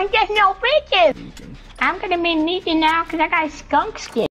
ain't get no bitches. I'm gonna be needing now because I got skunk skin.